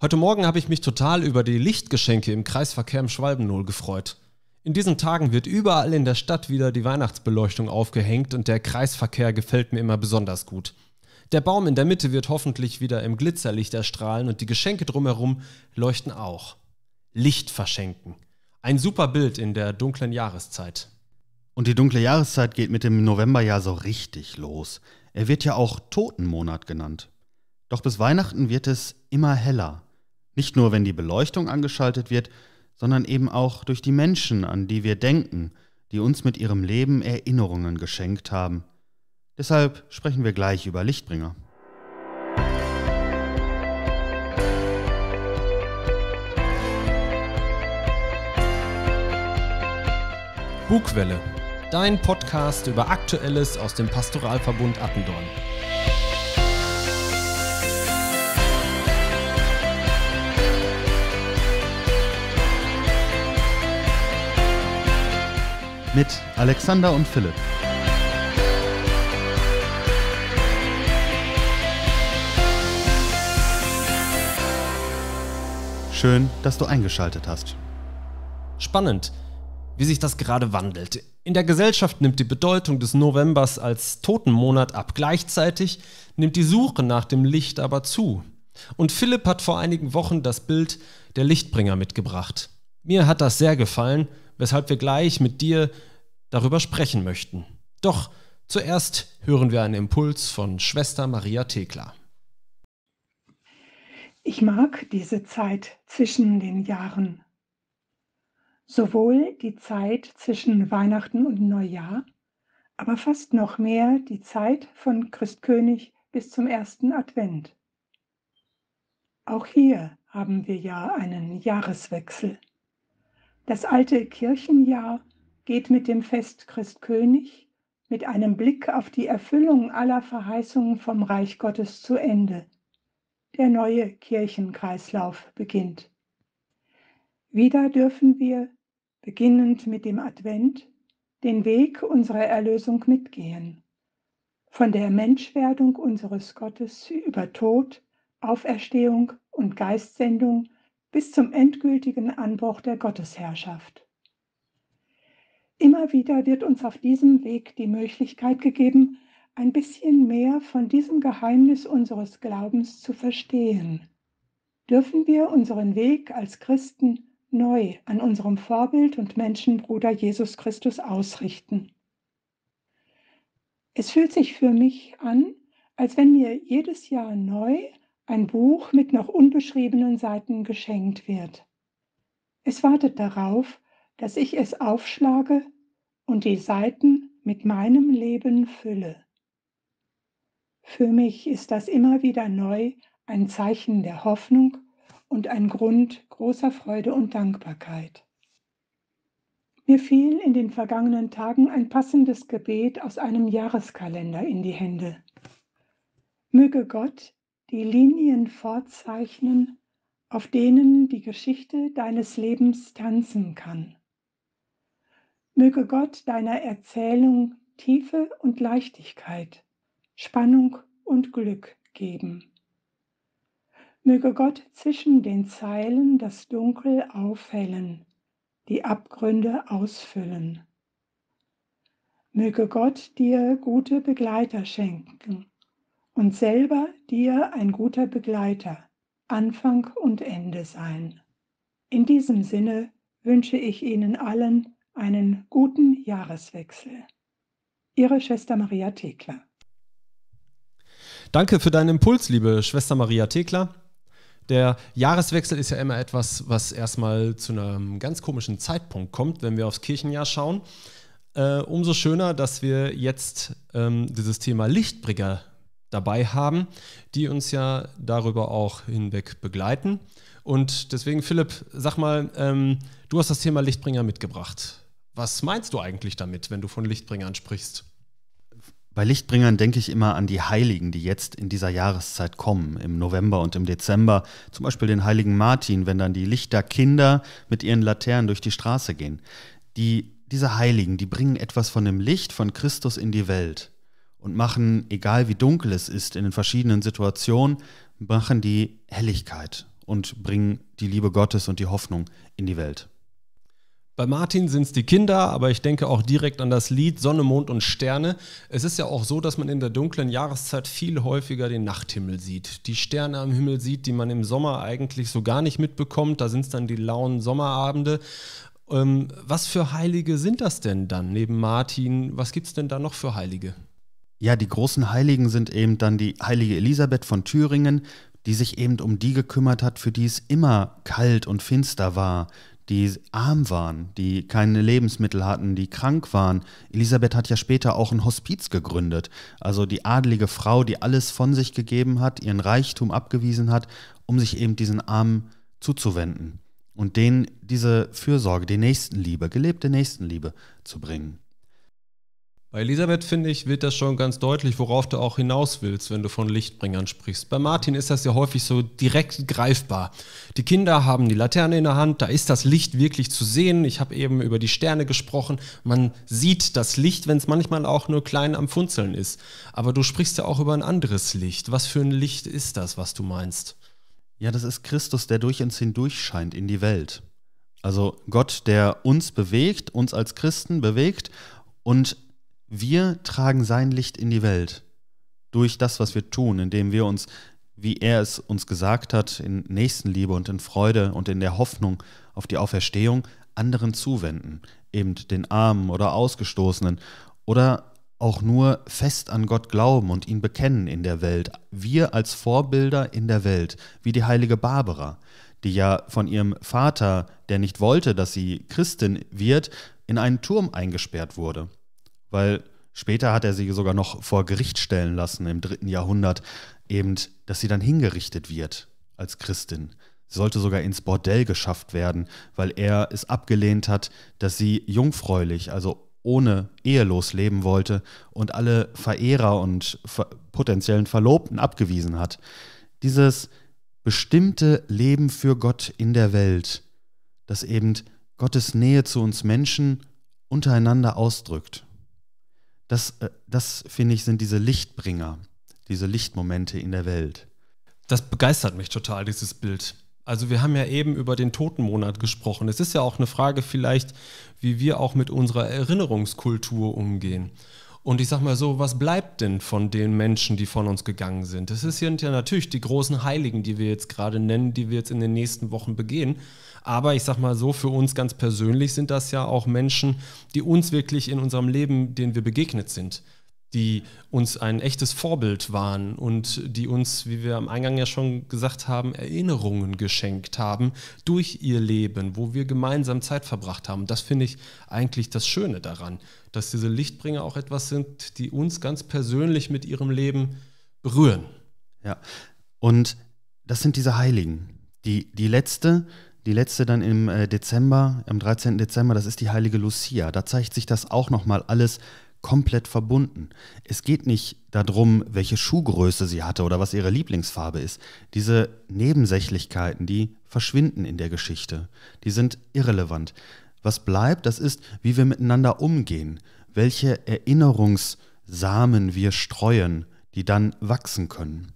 Heute Morgen habe ich mich total über die Lichtgeschenke im Kreisverkehr im Schwalbennull gefreut. In diesen Tagen wird überall in der Stadt wieder die Weihnachtsbeleuchtung aufgehängt und der Kreisverkehr gefällt mir immer besonders gut. Der Baum in der Mitte wird hoffentlich wieder im Glitzerlicht erstrahlen und die Geschenke drumherum leuchten auch. Licht verschenken. Ein super Bild in der dunklen Jahreszeit. Und die dunkle Jahreszeit geht mit dem November ja so richtig los. Er wird ja auch Totenmonat genannt. Doch bis Weihnachten wird es immer heller. Nicht nur, wenn die Beleuchtung angeschaltet wird, sondern eben auch durch die Menschen, an die wir denken, die uns mit ihrem Leben Erinnerungen geschenkt haben. Deshalb sprechen wir gleich über Lichtbringer. Bugwelle, dein Podcast über Aktuelles aus dem Pastoralverbund Attendorn. Mit Alexander und Philipp. Schön, dass du eingeschaltet hast. Spannend, wie sich das gerade wandelt. In der Gesellschaft nimmt die Bedeutung des Novembers als Totenmonat ab. Gleichzeitig nimmt die Suche nach dem Licht aber zu. Und Philipp hat vor einigen Wochen das Bild der Lichtbringer mitgebracht. Mir hat das sehr gefallen, weshalb wir gleich mit dir darüber sprechen möchten. Doch zuerst hören wir einen Impuls von Schwester Maria Thekla. Ich mag diese Zeit zwischen den Jahren. Sowohl die Zeit zwischen Weihnachten und Neujahr, aber fast noch mehr die Zeit von Christkönig bis zum ersten Advent. Auch hier haben wir ja einen Jahreswechsel. Das alte Kirchenjahr geht mit dem Fest Christkönig mit einem Blick auf die Erfüllung aller Verheißungen vom Reich Gottes zu Ende. Der neue Kirchenkreislauf beginnt. Wieder dürfen wir, beginnend mit dem Advent, den Weg unserer Erlösung mitgehen. Von der Menschwerdung unseres Gottes über Tod, Auferstehung und Geistsendung bis zum endgültigen Anbruch der Gottesherrschaft. Immer wieder wird uns auf diesem Weg die Möglichkeit gegeben, ein bisschen mehr von diesem Geheimnis unseres Glaubens zu verstehen. Dürfen wir unseren Weg als Christen neu an unserem Vorbild und Menschenbruder Jesus Christus ausrichten. Es fühlt sich für mich an, als wenn mir jedes Jahr neu ein Buch mit noch unbeschriebenen Seiten geschenkt wird. Es wartet darauf, dass ich es aufschlage und die Seiten mit meinem Leben fülle. Für mich ist das immer wieder neu ein Zeichen der Hoffnung und ein Grund großer Freude und Dankbarkeit. Mir fiel in den vergangenen Tagen ein passendes Gebet aus einem Jahreskalender in die Hände. Möge Gott die Linien vorzeichnen, auf denen die Geschichte deines Lebens tanzen kann. Möge Gott deiner Erzählung Tiefe und Leichtigkeit, Spannung und Glück geben. Möge Gott zwischen den Zeilen das Dunkel aufhellen, die Abgründe ausfüllen. Möge Gott dir gute Begleiter schenken und selber dir ein guter Begleiter, Anfang und Ende sein. In diesem Sinne wünsche ich Ihnen allen einen guten Jahreswechsel. Ihre Schwester Maria Thekla. Danke für deinen Impuls, liebe Schwester Maria Thekla. Der Jahreswechsel ist ja immer etwas, was erstmal zu einem ganz komischen Zeitpunkt kommt, wenn wir aufs Kirchenjahr schauen. Äh, umso schöner, dass wir jetzt ähm, dieses Thema Lichtbringer dabei haben, die uns ja darüber auch hinweg begleiten. Und deswegen, Philipp, sag mal, ähm, du hast das Thema Lichtbringer mitgebracht. Was meinst du eigentlich damit, wenn du von Lichtbringern sprichst? Bei Lichtbringern denke ich immer an die Heiligen, die jetzt in dieser Jahreszeit kommen, im November und im Dezember. Zum Beispiel den heiligen Martin, wenn dann die Lichterkinder mit ihren Laternen durch die Straße gehen. Die, diese Heiligen, die bringen etwas von dem Licht von Christus in die Welt und machen, egal wie dunkel es ist, in den verschiedenen Situationen, machen die Helligkeit und bringen die Liebe Gottes und die Hoffnung in die Welt. Bei Martin sind es die Kinder, aber ich denke auch direkt an das Lied Sonne, Mond und Sterne. Es ist ja auch so, dass man in der dunklen Jahreszeit viel häufiger den Nachthimmel sieht. Die Sterne am Himmel sieht, die man im Sommer eigentlich so gar nicht mitbekommt. Da sind es dann die lauen Sommerabende. Ähm, was für Heilige sind das denn dann neben Martin? Was gibt es denn da noch für Heilige? Ja, die großen Heiligen sind eben dann die heilige Elisabeth von Thüringen, die sich eben um die gekümmert hat, für die es immer kalt und finster war, die arm waren, die keine Lebensmittel hatten, die krank waren. Elisabeth hat ja später auch ein Hospiz gegründet, also die adelige Frau, die alles von sich gegeben hat, ihren Reichtum abgewiesen hat, um sich eben diesen Armen zuzuwenden und denen diese Fürsorge, die Nächstenliebe, gelebte Nächstenliebe zu bringen. Bei Elisabeth, finde ich, wird das schon ganz deutlich, worauf du auch hinaus willst, wenn du von Lichtbringern sprichst. Bei Martin ist das ja häufig so direkt greifbar. Die Kinder haben die Laterne in der Hand, da ist das Licht wirklich zu sehen. Ich habe eben über die Sterne gesprochen. Man sieht das Licht, wenn es manchmal auch nur klein am Funzeln ist. Aber du sprichst ja auch über ein anderes Licht. Was für ein Licht ist das, was du meinst? Ja, das ist Christus, der durch uns hindurch scheint in die Welt. Also Gott, der uns bewegt, uns als Christen bewegt und wir tragen sein Licht in die Welt durch das, was wir tun, indem wir uns, wie er es uns gesagt hat, in Nächstenliebe und in Freude und in der Hoffnung auf die Auferstehung anderen zuwenden, eben den Armen oder Ausgestoßenen oder auch nur fest an Gott glauben und ihn bekennen in der Welt. Wir als Vorbilder in der Welt, wie die heilige Barbara, die ja von ihrem Vater, der nicht wollte, dass sie Christin wird, in einen Turm eingesperrt wurde weil später hat er sie sogar noch vor Gericht stellen lassen im dritten Jahrhundert, eben, dass sie dann hingerichtet wird als Christin. Sie sollte sogar ins Bordell geschafft werden, weil er es abgelehnt hat, dass sie jungfräulich, also ohne ehelos leben wollte und alle Verehrer und potenziellen Verlobten abgewiesen hat. Dieses bestimmte Leben für Gott in der Welt, das eben Gottes Nähe zu uns Menschen untereinander ausdrückt. Das, äh, das finde ich, sind diese Lichtbringer, diese Lichtmomente in der Welt. Das begeistert mich total, dieses Bild. Also wir haben ja eben über den Totenmonat gesprochen. Es ist ja auch eine Frage vielleicht, wie wir auch mit unserer Erinnerungskultur umgehen. Und ich sag mal so, was bleibt denn von den Menschen, die von uns gegangen sind? Das sind ja natürlich die großen Heiligen, die wir jetzt gerade nennen, die wir jetzt in den nächsten Wochen begehen. Aber ich sag mal so, für uns ganz persönlich sind das ja auch Menschen, die uns wirklich in unserem Leben, denen wir begegnet sind die uns ein echtes Vorbild waren und die uns, wie wir am Eingang ja schon gesagt haben, Erinnerungen geschenkt haben durch ihr Leben, wo wir gemeinsam Zeit verbracht haben. Das finde ich eigentlich das Schöne daran, dass diese Lichtbringer auch etwas sind, die uns ganz persönlich mit ihrem Leben berühren. Ja, und das sind diese Heiligen. Die, die letzte, die letzte dann im äh, Dezember, am 13. Dezember, das ist die heilige Lucia. Da zeigt sich das auch nochmal alles komplett verbunden. Es geht nicht darum, welche Schuhgröße sie hatte oder was ihre Lieblingsfarbe ist. Diese Nebensächlichkeiten, die verschwinden in der Geschichte. Die sind irrelevant. Was bleibt, das ist, wie wir miteinander umgehen, welche Erinnerungssamen wir streuen, die dann wachsen können.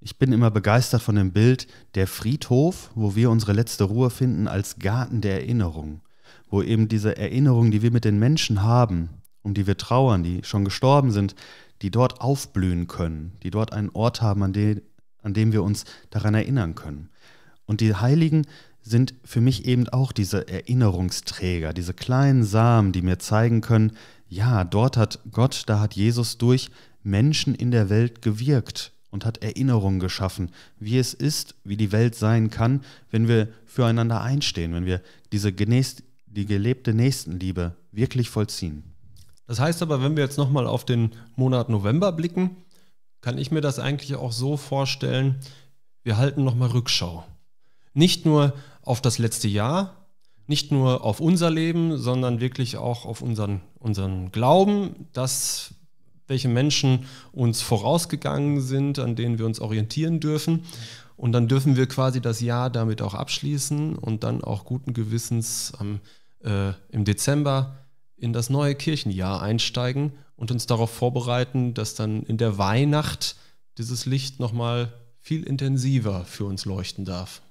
Ich bin immer begeistert von dem Bild der Friedhof, wo wir unsere letzte Ruhe finden, als Garten der Erinnerung, wo eben diese Erinnerungen, die wir mit den Menschen haben, um die wir trauern, die schon gestorben sind, die dort aufblühen können, die dort einen Ort haben, an, de, an dem wir uns daran erinnern können. Und die Heiligen sind für mich eben auch diese Erinnerungsträger, diese kleinen Samen, die mir zeigen können, ja, dort hat Gott, da hat Jesus durch Menschen in der Welt gewirkt und hat Erinnerungen geschaffen, wie es ist, wie die Welt sein kann, wenn wir füreinander einstehen, wenn wir diese die gelebte Nächstenliebe wirklich vollziehen. Das heißt aber, wenn wir jetzt nochmal auf den Monat November blicken, kann ich mir das eigentlich auch so vorstellen, wir halten nochmal Rückschau. Nicht nur auf das letzte Jahr, nicht nur auf unser Leben, sondern wirklich auch auf unseren, unseren Glauben, dass welche Menschen uns vorausgegangen sind, an denen wir uns orientieren dürfen. Und dann dürfen wir quasi das Jahr damit auch abschließen und dann auch guten Gewissens am, äh, im Dezember in das neue Kirchenjahr einsteigen und uns darauf vorbereiten, dass dann in der Weihnacht dieses Licht nochmal viel intensiver für uns leuchten darf.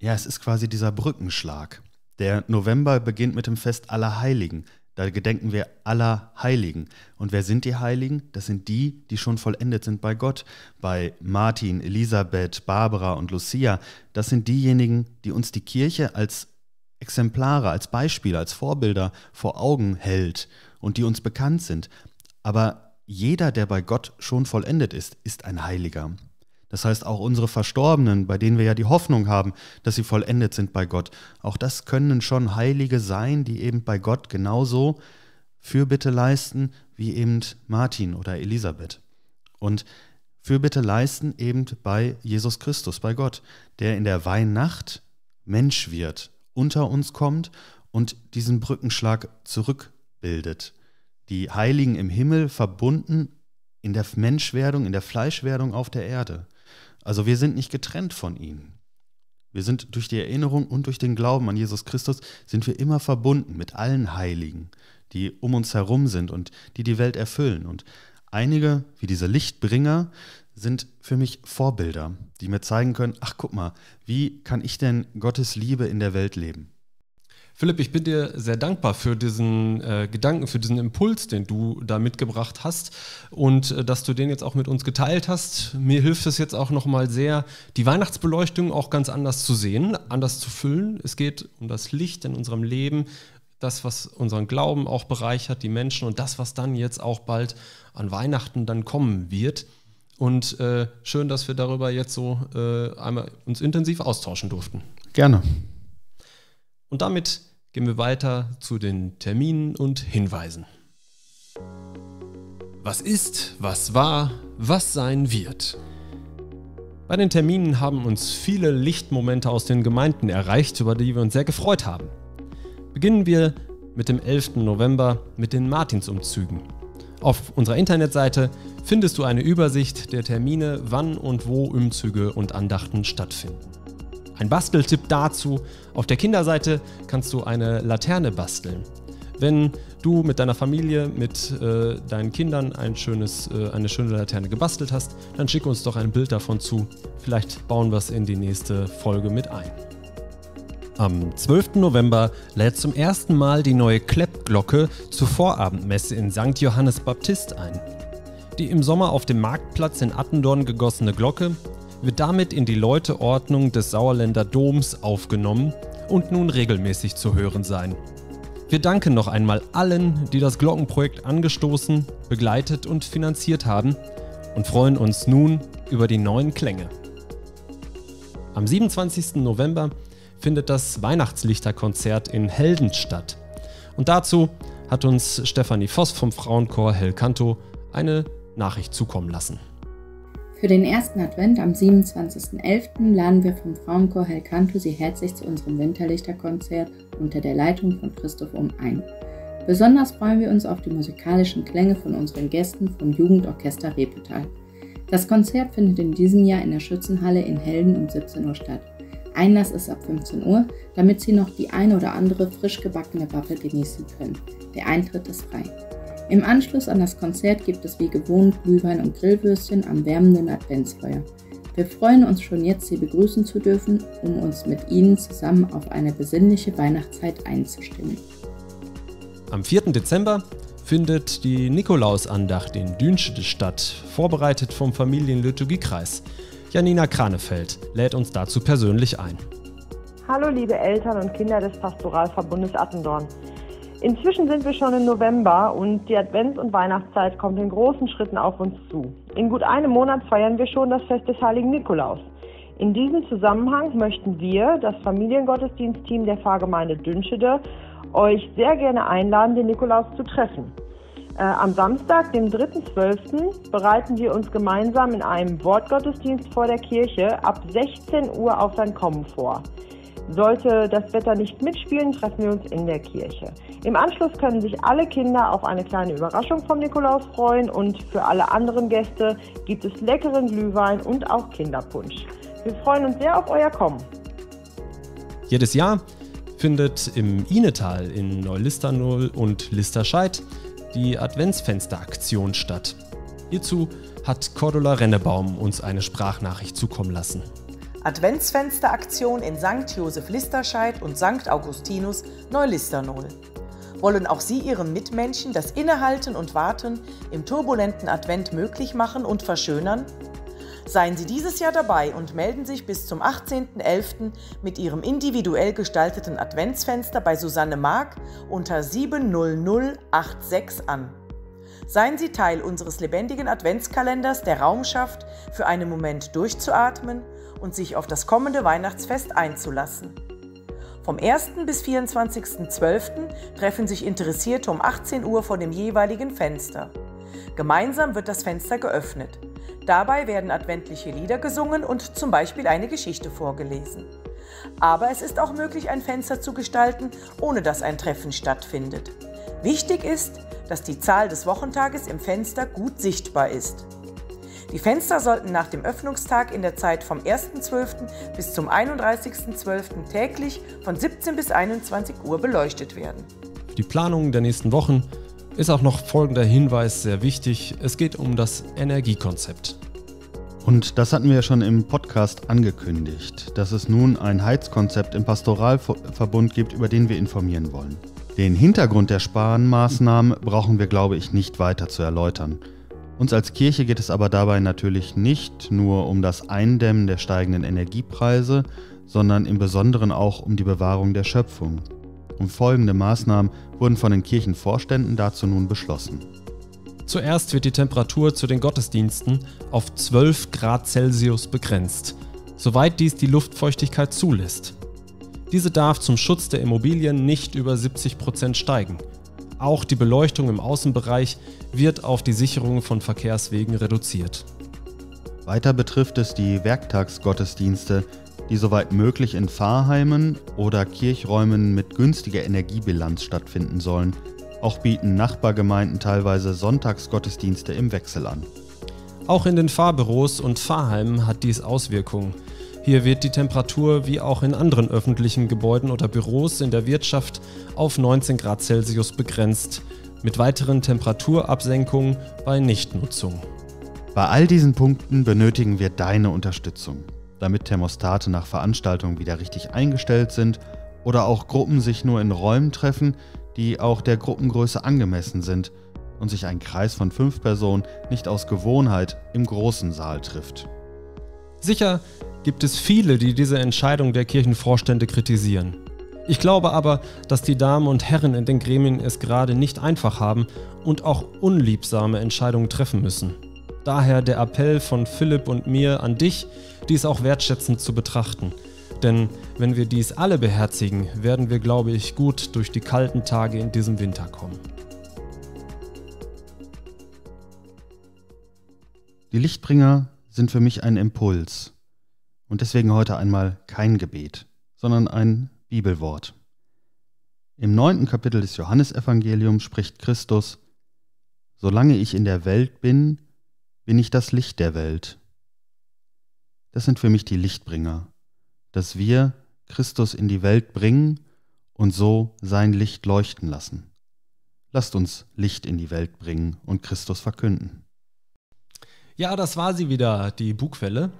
Ja, es ist quasi dieser Brückenschlag. Der November beginnt mit dem Fest aller Heiligen. Da gedenken wir aller Heiligen. Und wer sind die Heiligen? Das sind die, die schon vollendet sind bei Gott. Bei Martin, Elisabeth, Barbara und Lucia. Das sind diejenigen, die uns die Kirche als Exemplare, als Beispiele, als Vorbilder vor Augen hält und die uns bekannt sind. Aber jeder, der bei Gott schon vollendet ist, ist ein Heiliger. Das heißt, auch unsere Verstorbenen, bei denen wir ja die Hoffnung haben, dass sie vollendet sind bei Gott, auch das können schon Heilige sein, die eben bei Gott genauso Fürbitte leisten wie eben Martin oder Elisabeth. Und Fürbitte leisten eben bei Jesus Christus, bei Gott, der in der Weihnacht Mensch wird, unter uns kommt und diesen Brückenschlag zurückbildet. Die Heiligen im Himmel verbunden in der Menschwerdung, in der Fleischwerdung auf der Erde. Also wir sind nicht getrennt von ihnen. Wir sind durch die Erinnerung und durch den Glauben an Jesus Christus sind wir immer verbunden mit allen Heiligen, die um uns herum sind und die die Welt erfüllen. Und einige, wie diese Lichtbringer, sind für mich Vorbilder, die mir zeigen können, ach guck mal, wie kann ich denn Gottes Liebe in der Welt leben? Philipp, ich bin dir sehr dankbar für diesen äh, Gedanken, für diesen Impuls, den du da mitgebracht hast und äh, dass du den jetzt auch mit uns geteilt hast. Mir hilft es jetzt auch nochmal sehr, die Weihnachtsbeleuchtung auch ganz anders zu sehen, anders zu füllen. Es geht um das Licht in unserem Leben, das, was unseren Glauben auch bereichert, die Menschen und das, was dann jetzt auch bald an Weihnachten dann kommen wird. Und äh, schön, dass wir darüber jetzt so äh, einmal uns intensiv austauschen durften. Gerne. Und damit gehen wir weiter zu den Terminen und Hinweisen. Was ist, was war, was sein wird? Bei den Terminen haben uns viele Lichtmomente aus den Gemeinden erreicht, über die wir uns sehr gefreut haben. Beginnen wir mit dem 11. November mit den Martinsumzügen. Auf unserer Internetseite findest du eine Übersicht der Termine, wann und wo Umzüge und Andachten stattfinden. Ein Basteltipp dazu, auf der Kinderseite kannst du eine Laterne basteln. Wenn du mit deiner Familie, mit äh, deinen Kindern ein schönes, äh, eine schöne Laterne gebastelt hast, dann schick uns doch ein Bild davon zu. Vielleicht bauen wir es in die nächste Folge mit ein. Am 12. November lädt zum ersten Mal die neue Kleppglocke zur Vorabendmesse in St. Johannes Baptist ein. Die im Sommer auf dem Marktplatz in Attendorn gegossene Glocke wird damit in die Läuteordnung des Sauerländer Doms aufgenommen und nun regelmäßig zu hören sein. Wir danken noch einmal allen, die das Glockenprojekt angestoßen, begleitet und finanziert haben und freuen uns nun über die neuen Klänge. Am 27. November findet das Weihnachtslichterkonzert in Helden statt. Und dazu hat uns Stefanie Voss vom Frauenchor Hellcanto eine Nachricht zukommen lassen. Für den ersten Advent am 27.11. laden wir vom Frauenchor Helcanto Sie herzlich zu unserem Winterlichterkonzert unter der Leitung von Christoph Um ein. Besonders freuen wir uns auf die musikalischen Klänge von unseren Gästen vom Jugendorchester Repetal. Das Konzert findet in diesem Jahr in der Schützenhalle in Helden um 17 Uhr statt. Einlass ist ab 15 Uhr, damit Sie noch die eine oder andere frisch gebackene Waffe genießen können. Der Eintritt ist frei. Im Anschluss an das Konzert gibt es wie gewohnt Glühwein und Grillwürstchen am wärmenden Adventsfeuer. Wir freuen uns schon jetzt, Sie begrüßen zu dürfen, um uns mit Ihnen zusammen auf eine besinnliche Weihnachtszeit einzustimmen. Am 4. Dezember findet die Nikolausandacht in Dünschede statt, vorbereitet vom Familienliturgiekreis. Janina Kranefeld lädt uns dazu persönlich ein. Hallo liebe Eltern und Kinder des Pastoralverbundes Attendorn. Inzwischen sind wir schon im November und die Advents- und Weihnachtszeit kommt in großen Schritten auf uns zu. In gut einem Monat feiern wir schon das Fest des heiligen Nikolaus. In diesem Zusammenhang möchten wir, das Familiengottesdienstteam der Pfarrgemeinde Dünschede, euch sehr gerne einladen, den Nikolaus zu treffen. Äh, am Samstag, dem 3.12., bereiten wir uns gemeinsam in einem Wortgottesdienst vor der Kirche ab 16 Uhr auf sein Kommen vor. Sollte das Wetter nicht mitspielen, treffen wir uns in der Kirche. Im Anschluss können sich alle Kinder auf eine kleine Überraschung vom Nikolaus freuen und für alle anderen Gäste gibt es leckeren Glühwein und auch Kinderpunsch. Wir freuen uns sehr auf euer Kommen. Jedes Jahr findet im Inetal in Neulisternol und Listerscheid die Adventsfensteraktion statt. Hierzu hat Cordula Rennebaum uns eine Sprachnachricht zukommen lassen. Adventsfensteraktion in St. Josef Listerscheid und St. Augustinus Neulisternol. Wollen auch Sie Ihren Mitmenschen das Innehalten und Warten im turbulenten Advent möglich machen und verschönern? Seien Sie dieses Jahr dabei und melden sich bis zum 18.11. mit Ihrem individuell gestalteten Adventsfenster bei Susanne Mark unter 70086 an. Seien Sie Teil unseres lebendigen Adventskalenders, der Raum schafft, für einen Moment durchzuatmen und sich auf das kommende Weihnachtsfest einzulassen. Vom 1. bis 24.12. treffen sich Interessierte um 18 Uhr vor dem jeweiligen Fenster. Gemeinsam wird das Fenster geöffnet. Dabei werden adventliche Lieder gesungen und zum Beispiel eine Geschichte vorgelesen. Aber es ist auch möglich, ein Fenster zu gestalten, ohne dass ein Treffen stattfindet. Wichtig ist, dass die Zahl des Wochentages im Fenster gut sichtbar ist. Die Fenster sollten nach dem Öffnungstag in der Zeit vom 1.12. bis zum 31.12. täglich von 17 bis 21 Uhr beleuchtet werden. Die Planung der nächsten Wochen ist auch noch folgender Hinweis sehr wichtig. Es geht um das Energiekonzept. Und das hatten wir schon im Podcast angekündigt, dass es nun ein Heizkonzept im Pastoralverbund gibt, über den wir informieren wollen. Den Hintergrund der Sparmaßnahmen brauchen wir, glaube ich, nicht weiter zu erläutern. Uns als Kirche geht es aber dabei natürlich nicht nur um das Eindämmen der steigenden Energiepreise, sondern im Besonderen auch um die Bewahrung der Schöpfung. Und folgende Maßnahmen wurden von den Kirchenvorständen dazu nun beschlossen. Zuerst wird die Temperatur zu den Gottesdiensten auf 12 Grad Celsius begrenzt, soweit dies die Luftfeuchtigkeit zulässt. Diese darf zum Schutz der Immobilien nicht über 70 Prozent steigen. Auch die Beleuchtung im Außenbereich wird auf die Sicherung von Verkehrswegen reduziert. Weiter betrifft es die Werktagsgottesdienste, die soweit möglich in Pfarrheimen oder Kirchräumen mit günstiger Energiebilanz stattfinden sollen. Auch bieten Nachbargemeinden teilweise Sonntagsgottesdienste im Wechsel an. Auch in den Fahrbüros und Fahrheimen hat dies Auswirkungen. Hier wird die Temperatur wie auch in anderen öffentlichen Gebäuden oder Büros in der Wirtschaft auf 19 Grad Celsius begrenzt, mit weiteren Temperaturabsenkungen bei Nichtnutzung. Bei all diesen Punkten benötigen wir deine Unterstützung, damit Thermostate nach Veranstaltungen wieder richtig eingestellt sind oder auch Gruppen sich nur in Räumen treffen, die auch der Gruppengröße angemessen sind und sich ein Kreis von fünf Personen nicht aus Gewohnheit im großen Saal trifft. Sicher gibt es viele, die diese Entscheidung der Kirchenvorstände kritisieren. Ich glaube aber, dass die Damen und Herren in den Gremien es gerade nicht einfach haben und auch unliebsame Entscheidungen treffen müssen. Daher der Appell von Philipp und mir an dich, dies auch wertschätzend zu betrachten. Denn wenn wir dies alle beherzigen, werden wir, glaube ich, gut durch die kalten Tage in diesem Winter kommen. Die Lichtbringer sind für mich ein Impuls, und deswegen heute einmal kein Gebet, sondern ein Bibelwort. Im neunten Kapitel des Johannesevangeliums spricht Christus, Solange ich in der Welt bin, bin ich das Licht der Welt. Das sind für mich die Lichtbringer, dass wir Christus in die Welt bringen und so sein Licht leuchten lassen. Lasst uns Licht in die Welt bringen und Christus verkünden. Ja, das war sie wieder, die Bugwelle.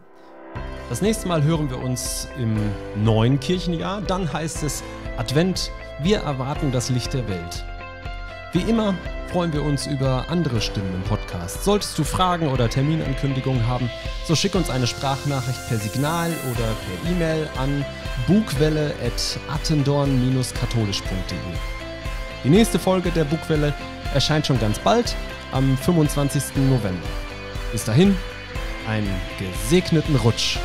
Das nächste Mal hören wir uns im neuen Kirchenjahr. Dann heißt es Advent, wir erwarten das Licht der Welt. Wie immer freuen wir uns über andere Stimmen im Podcast. Solltest du Fragen oder Terminankündigungen haben, so schick uns eine Sprachnachricht per Signal oder per E-Mail an bugwelle.attendorn-katholisch.de. Die nächste Folge der Bugwelle erscheint schon ganz bald, am 25. November. Bis dahin, einen gesegneten Rutsch.